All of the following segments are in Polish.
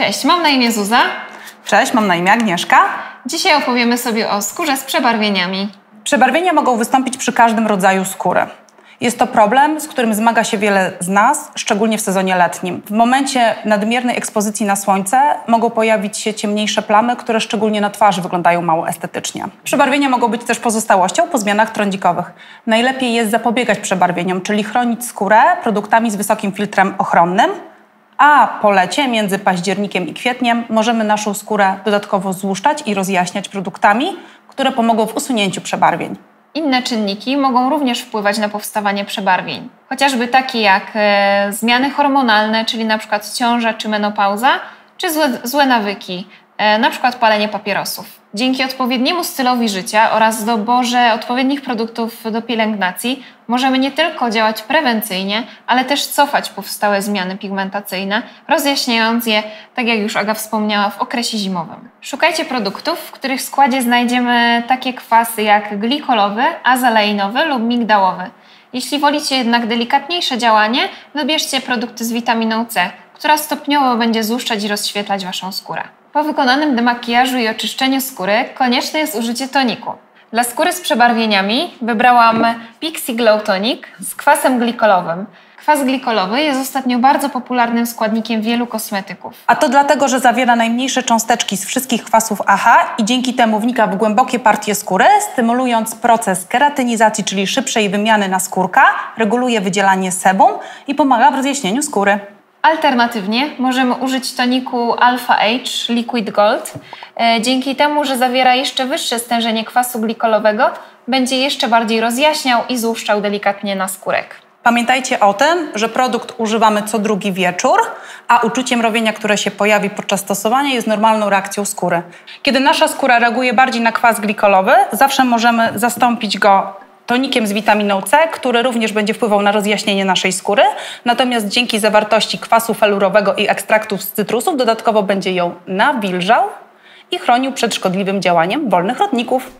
Cześć, mam na imię Zuza. Cześć, mam na imię Agnieszka. Dzisiaj opowiemy sobie o skórze z przebarwieniami. Przebarwienia mogą wystąpić przy każdym rodzaju skóry. Jest to problem, z którym zmaga się wiele z nas, szczególnie w sezonie letnim. W momencie nadmiernej ekspozycji na słońce mogą pojawić się ciemniejsze plamy, które szczególnie na twarzy wyglądają mało estetycznie. Przebarwienia mogą być też pozostałością po zmianach trądzikowych. Najlepiej jest zapobiegać przebarwieniom, czyli chronić skórę produktami z wysokim filtrem ochronnym, a po lecie, między październikiem i kwietniem, możemy naszą skórę dodatkowo złuszczać i rozjaśniać produktami, które pomogą w usunięciu przebarwień. Inne czynniki mogą również wpływać na powstawanie przebarwień, chociażby takie jak e, zmiany hormonalne, czyli przykład ciąża czy menopauza, czy złe, złe nawyki, e, przykład palenie papierosów. Dzięki odpowiedniemu stylowi życia oraz doborze odpowiednich produktów do pielęgnacji możemy nie tylko działać prewencyjnie, ale też cofać powstałe zmiany pigmentacyjne, rozjaśniając je, tak jak już Aga wspomniała, w okresie zimowym. Szukajcie produktów, w których składzie znajdziemy takie kwasy jak glikolowy, azaleinowy lub migdałowy. Jeśli wolicie jednak delikatniejsze działanie, wybierzcie produkty z witaminą C, która stopniowo będzie złuszczać i rozświetlać Waszą skórę. Po wykonanym demakijażu i oczyszczeniu skóry konieczne jest użycie toniku. Dla skóry z przebarwieniami wybrałam Pixie Glow Tonic z kwasem glikolowym. Kwas glikolowy jest ostatnio bardzo popularnym składnikiem wielu kosmetyków. A to dlatego, że zawiera najmniejsze cząsteczki z wszystkich kwasów AHA i dzięki temu wnika w głębokie partie skóry, stymulując proces keratynizacji, czyli szybszej wymiany naskórka, reguluje wydzielanie sebum i pomaga w rozjaśnieniu skóry. Alternatywnie możemy użyć toniku Alpha H Liquid Gold. E, dzięki temu, że zawiera jeszcze wyższe stężenie kwasu glikolowego, będzie jeszcze bardziej rozjaśniał i złuszczał delikatnie naskórek. Pamiętajcie o tym, że produkt używamy co drugi wieczór, a uczucie mrowienia, które się pojawi podczas stosowania, jest normalną reakcją skóry. Kiedy nasza skóra reaguje bardziej na kwas glikolowy, zawsze możemy zastąpić go tonikiem z witaminą C, który również będzie wpływał na rozjaśnienie naszej skóry. Natomiast dzięki zawartości kwasu felurowego i ekstraktów z cytrusów dodatkowo będzie ją nawilżał i chronił przed szkodliwym działaniem wolnych rodników.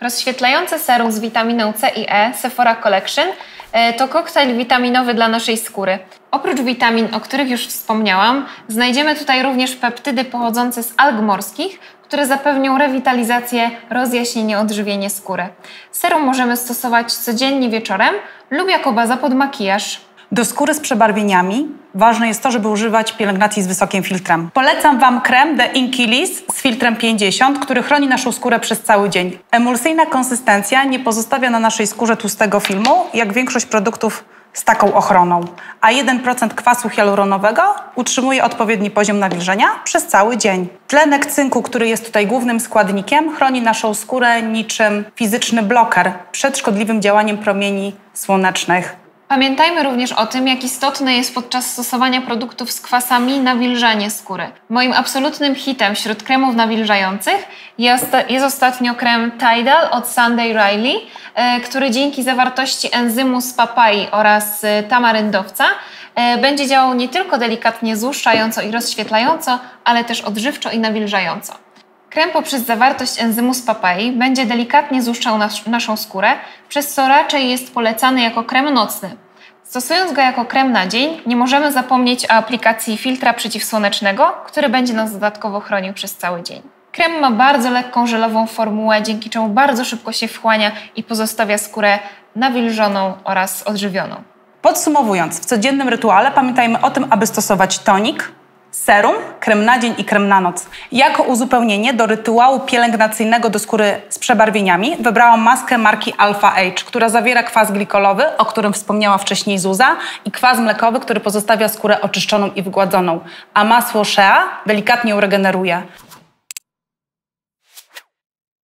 Rozświetlające serum z witaminą C i E Sephora Collection e, to koktajl witaminowy dla naszej skóry. Oprócz witamin, o których już wspomniałam, znajdziemy tutaj również peptydy pochodzące z alg morskich, które zapewnią rewitalizację, rozjaśnienie, odżywienie skóry. Serum możemy stosować codziennie wieczorem lub jako baza pod makijaż. Do skóry z przebarwieniami ważne jest to, żeby używać pielęgnacji z wysokim filtrem. Polecam Wam krem The Inky Liss z filtrem 50, który chroni naszą skórę przez cały dzień. Emulsyjna konsystencja nie pozostawia na naszej skórze tłustego filmu, jak większość produktów z taką ochroną, a 1% kwasu hialuronowego utrzymuje odpowiedni poziom nawilżenia przez cały dzień. Tlenek cynku, który jest tutaj głównym składnikiem, chroni naszą skórę niczym fizyczny bloker przed szkodliwym działaniem promieni słonecznych. Pamiętajmy również o tym, jak istotne jest podczas stosowania produktów z kwasami nawilżanie skóry. Moim absolutnym hitem wśród kremów nawilżających jest, jest ostatnio krem Tidal od Sunday Riley, e, który dzięki zawartości enzymu z papai oraz e, tamaryndowca e, będzie działał nie tylko delikatnie złuszczająco i rozświetlająco, ale też odżywczo i nawilżająco. Krem poprzez zawartość enzymu z papai będzie delikatnie złuszczał nas, naszą skórę, przez co raczej jest polecany jako krem nocny. Stosując go jako krem na dzień, nie możemy zapomnieć o aplikacji filtra przeciwsłonecznego, który będzie nas dodatkowo chronił przez cały dzień. Krem ma bardzo lekką żelową formułę, dzięki czemu bardzo szybko się wchłania i pozostawia skórę nawilżoną oraz odżywioną. Podsumowując, w codziennym rytuale pamiętajmy o tym, aby stosować tonik, serum, krem na dzień i krem na noc. Jako uzupełnienie do rytuału pielęgnacyjnego do skóry z przebarwieniami wybrałam maskę marki Alpha H, która zawiera kwas glikolowy, o którym wspomniała wcześniej Zuza, i kwas mlekowy, który pozostawia skórę oczyszczoną i wygładzoną, a masło Shea delikatnie ją regeneruje.